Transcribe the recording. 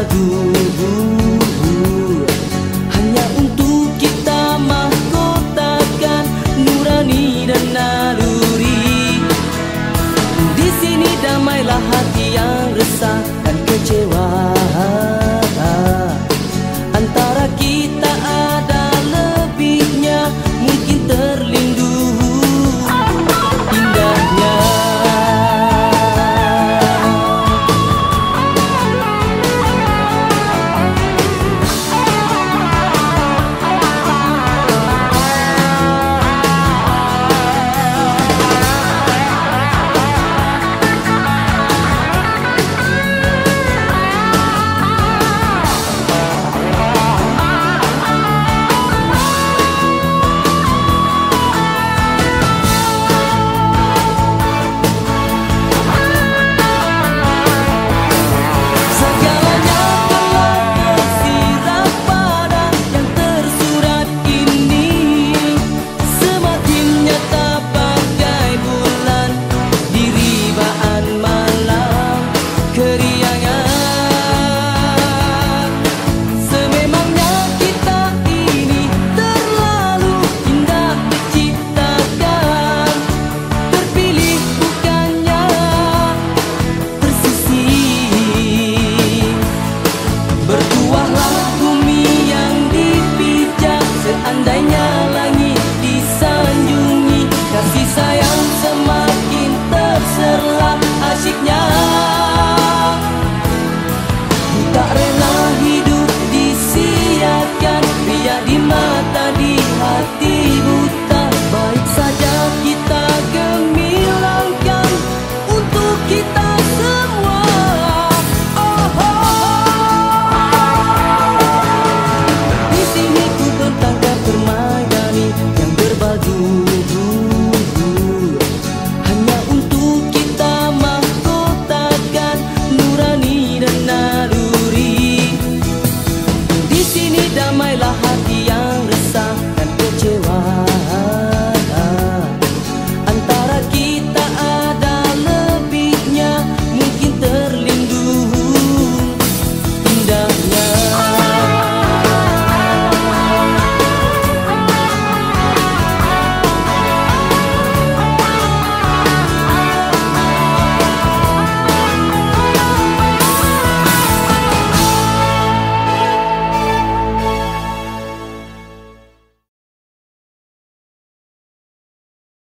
lagu